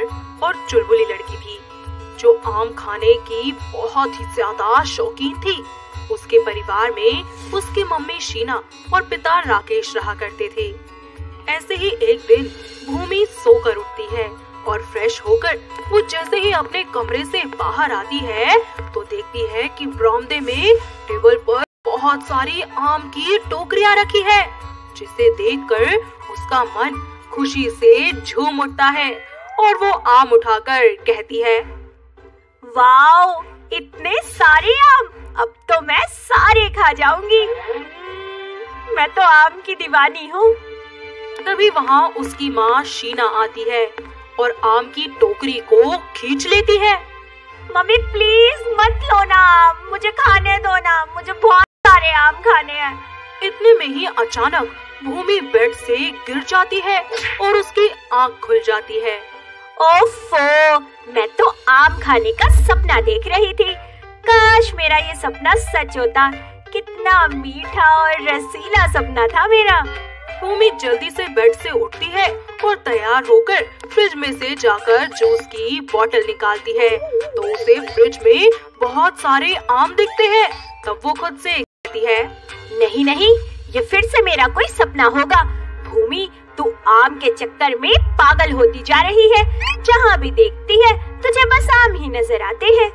सुंदर और चुलबुली लड़की थी, जो आम खाने की बहुत ही ज़्यादा शौकीन थी। उसके परिवार में उसकी मम्मी शीना और पिता राकेश रहा करते थे। ऐसे ही एक दिन भूमि सोकर उठती है और फ्रेश होकर वो जैसे ही अपने कमरे से बाहर आती है तो देखती है कि बरामदे में टेबल पर बहुत सारी आम की टोकरियाँ रखी है, जिसे देखकर उसका मन खुशी से झूम उठता है। और वो आम उठाकर कहती है, वाओ, इतने सारे आम! अब तो मैं सारे खा जाऊँगी। मैं तो आम की दीवानी हूँ। तभी वहाँ उसकी माँ शीना आती है और आम की टोकरी को खींच लेती है। मम्मी, प्लीज़ मत लो ना आम। मुझे खाने दो ना। मुझे बहुत सारे आम खाने हैं। इतने में ही अचानक भूमि बेड से गिर जाती है और उसकी आँख खुल जाती है। ओफो, मैं तो आम खाने का सपना देख रही थी। काश मेरा ये सपना सच होता। कितना मीठा और रसीला सपना था मेरा। भूमि जल्दी से बेड से उठती है और तैयार होकर फ्रिज में से जाकर जूस की बोतल निकालती है। तो उसे फ्रिज में बहुत सारे आम दिखते हैं। तब वो खुद से कहती है, नहीं नहीं, ये फिर से मेरा कोई सपना होगा। भूमि तू आम के चक्कर में पागल होती जा रही है। जहाँ भी देखती है, तुझे बस आम ही नज़र आते हैं।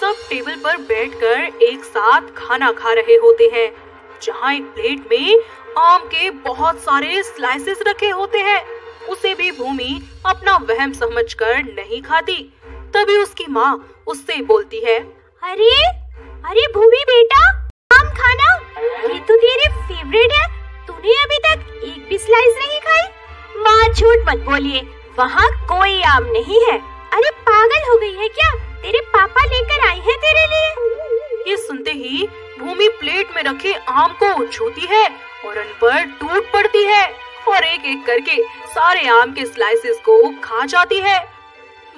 सब टेबल पर बैठकर एक साथ खाना खा रहे होते हैं, जहाँ एक प्लेट में आम के बहुत सारे स्लाइसेस रखे होते हैं। उसे भी भूमि अपना वहम समझकर नहीं खाती। तभी उसकी माँ उससे बोलती है, अरे अरे भूमि बेटा, आम खाना, ये तो तेरे फेवरेट है। तूने अभी तक एक भी स्लाइस नहीं खाई? माँ झूठ मत बोलिए, वहाँ कोई आम नहीं है। अरे पागल हो गई है क्या? तेरे पापा लेकर आए हैं तेरे लिए। ये सुनते ही भूमि प्लेट में रखे आम को छूती है और उन पर टूट पड़ती है और एक एक करके सारे आम के स्लाइसेस को खा जाती है।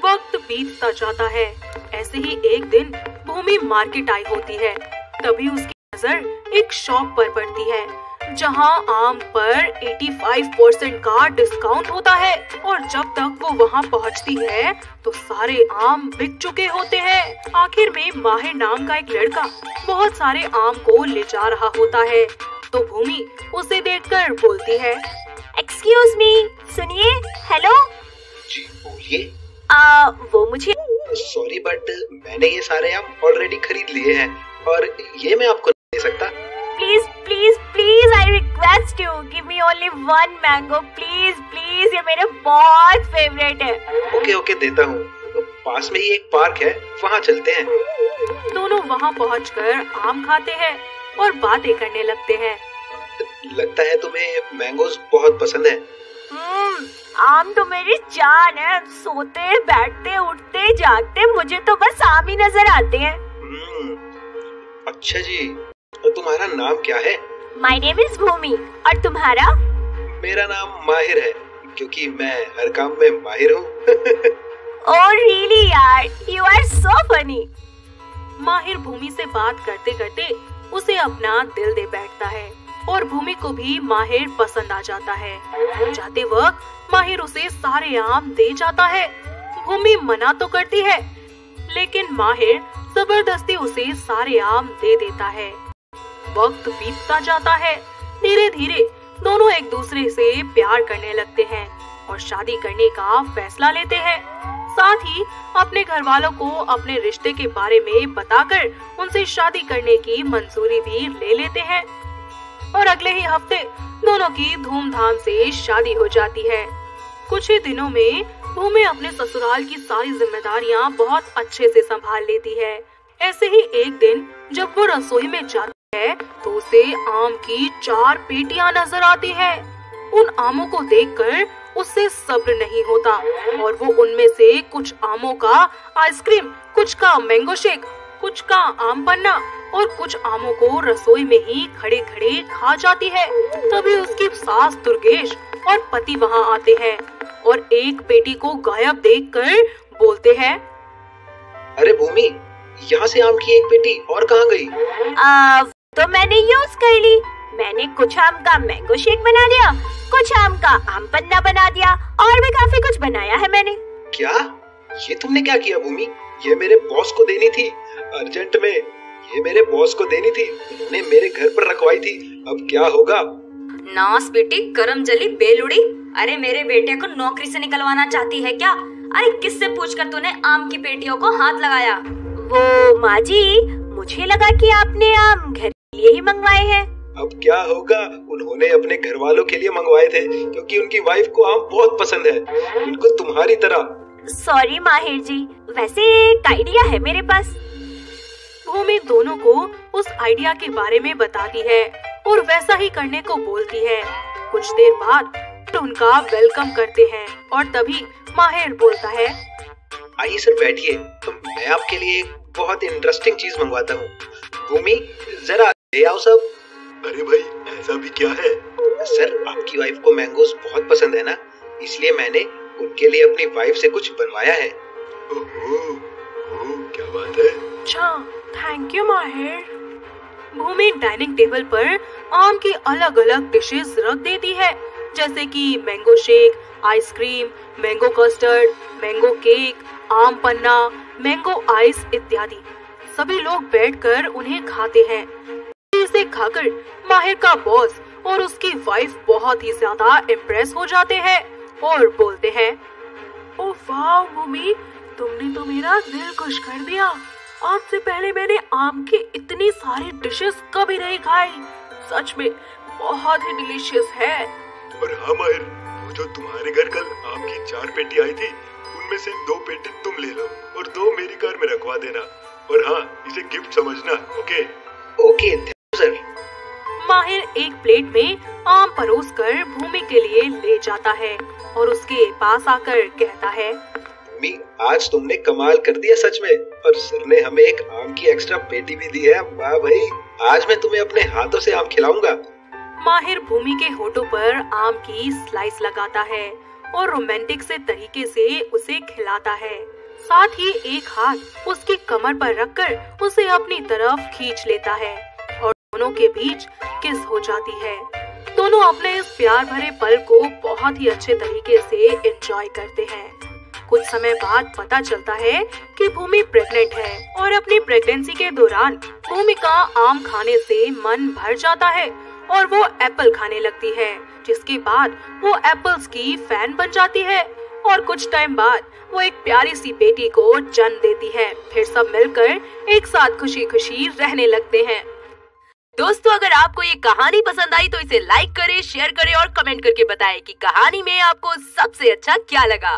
वक्त बीतता जाता है। ऐसे ही एक दिन भूमि मार्केट आई होती है। तभी उसकी नज़र एक शॉप पर पड़ती है। जहाँ आम पर 85 परसेंट का डिस्काउंट होता है और जब तक वो वहाँ पहुँचती है तो सारे आम बिक चुके होते हैं। आखिर में माहिर नाम का एक लड़का बहुत सारे आम को ले जा रहा होता है तो भूमि उसे देखकर बोलती है एक्सक्यूज मी सुनिए हेलो जी बोलिए। आ, वो मुझे सॉरी बट मैंने ये सारे आम ऑलरेडी खरीद लिए हैं और ये मैं आपको नहीं दे सकता। Please please please I request you give me only one mango please please ये मेरे बहुत फेवरेट है। ओके ओके देता हूँ। पास में ही एक पार्क है वहाँ चलते हैं। दोनों वहाँ पहुँच कर आम खाते हैं और बातें करने लगते हैं। लगता है तुम्हें मैंगोज बहुत पसंद है। हम्म, आम तो मेरी जान है। सोते बैठते उठते जागते मुझे तो बस आम ही नज़र आते हैं। हम्म, अच्छा जी। तुम्हारा नाम क्या है? माय नेम इज़ भूमि और तुम्हारा? मेरा नाम माहिर है क्योंकि मैं हर काम में माहिर हूँ। ओह रियली यार? यू आर सो फनी माहिर भूमि से बात करते करते उसे अपना दिल दे बैठता है और भूमि को भी माहिर पसंद आ जाता है। जाते वक्त माहिर उसे सारे आम दे जाता है। भूमि मना तो करती है लेकिन माहिर ज़बरदस्ती उसे सारे आम दे देता है। वक्त बीतता जाता है। धीरे धीरे दोनों एक दूसरे से प्यार करने लगते हैं और शादी करने का फैसला लेते हैं। साथ ही अपने घर वालों को अपने रिश्ते के बारे में बताकर उनसे शादी करने की मंजूरी भी ले लेते हैं। और अगले ही हफ़्ते दोनों की धूमधाम से शादी हो जाती है। कुछ ही दिनों में भूमि अपने ससुराल की सारी जिम्मेदारियाँ बहुत अच्छे से संभाल लेती है। ऐसे ही एक दिन जब वो रसोई में जाती है तो उसे आम की चार पेटियाँ नज़र आती है उन आमों को देखकर उससे सब्र नहीं होता और वो उनमें से कुछ आमों का आइसक्रीम कुछ का मैंगो शेक कुछ का आम पन्ना और कुछ आमों को रसोई में ही खड़े खड़े खा जाती है तभी उसकी सास दुर्गेश और पति वहाँ आते हैं और एक बेटी को गायब देखकर बोलते हैं अरे भूमि यहाँ से आम की एक पेटी और कहाँ गई? आ, तो मैंने यूज़ कर ली। मैंने कुछ आम का मैंगो शेक बना दिया कुछ आम का आम पन्ना बना दिया और भी काफ़ी कुछ बनाया है मैंने। क्या? ये तुमने क्या किया भूमि? ये मेरे बॉस को देनी थी। अर्जेंट में ये मेरे बॉस को देनी थी। उन्होंने मेरे घर पर रखवाई थी। अब क्या होगा? नास बेटी करम जली बेलुड़ी। अरे मेरे बेटे को नौकरी से निकलवाना चाहती है क्या? अरे किससे पूछकर तूने आम की पेटियों को हाथ लगाया? वो माँ जी मुझे लगा कि आपने आम घर लिए ही मंगवाए हैं। अब क्या होगा? उन्होंने अपने घर वालों के लिए मंगवाए थे क्योंकि उनकी वाइफ को आम बहुत पसंद है। उनको तुम्हारी तरह। सॉरी माहिर जी। वैसे एक आइडिया है मेरे पास। भूमि दोनों को उस आइडिया के बारे में बताती है और वैसा ही करने को बोलती है। कुछ देर बाद उनका वेलकम करते हैं और तभी माहिर बोलता है आइए सर बैठिए। तो मैं आपके लिए एक बहुत इंटरेस्टिंग चीज़ मंगवाता हूँ। भूमि जरा ले आओ सब। अरे भाई ऐसा भी क्या है? सर आपकी वाइफ को मैंगोस बहुत पसंद है ना? इसलिए मैंने उनके लिए अपनी वाइफ से कुछ बनवाया है। ओहो, ओहो, क्या बात है? अच्छा थैंक यू माहिर। भूमि डाइनिंग टेबल पर आम की अलग अलग डिशेस रख देती है जैसे कि mango shake ice cream mango custard mango cake आम पन्ना मैंगो आइस इत्यादि। सभी लोग बैठकर उन्हें खाते हैं। इसे खाकर माहिर का बॉस और उसकी वाइफ बहुत ही ज़्यादा इम्प्रेस हो जाते हैं और बोलते हैं ओ वाह भूमि तुमने तो मेरा दिल खुश कर दिया। आज से पहले मैंने आम की इतनी सारी डिशेस कभी नहीं खाई सच में बहुत ही डिलीशियस है। और हाँ माहिर वो जो तुम्हारे घर कल आम की चार पेटी आई थी उनमें से दो पेटी तुम ले लो और दो मेरी कार में रखवा देना। और हाँ इसे गिफ्ट समझना ओके ओके सर माहिर एक प्लेट में आम परोस कर भूमि के लिए ले जाता है और उसके पास आकर कहता है भूमि आज तुमने कमाल कर दिया सच में और सर ने हमें एक आम की एक्स्ट्रा पेटी भी दी है। वाह भाई आज मैं तुम्हें अपने हाथों से आम खिलाऊँगा। माहिर भूमि के होठों पर आम की स्लाइस लगाता है और रोमांटिक से तरीके से उसे खिलाता है। साथ ही एक हाथ उसकी कमर पर रखकर उसे अपनी तरफ़ खींच लेता है। दोनों के बीच किस हो जाती है। दोनों अपने इस प्यार भरे पल को बहुत ही अच्छे तरीके से एंजॉय करते हैं। कुछ समय बाद पता चलता है कि भूमि प्रेग्नेंट है और अपनी प्रेगनेंसी के दौरान भूमि का आम खाने से मन भर जाता है और वो एप्पल खाने लगती है, जिसके बाद वो एप्पल्स की फ़ैन बन जाती है और कुछ टाइम बाद वो एक प्यारी सी बेटी को जन्म देती है। फिर सब मिलकर एक साथ खुशी खुशी रहने लगते हैं। दोस्तों, अगर आपको ये कहानी पसंद आई तो इसे लाइक करें शेयर करें और कमेंट करके बताएँ कि कहानी में आपको सबसे अच्छा क्या लगा।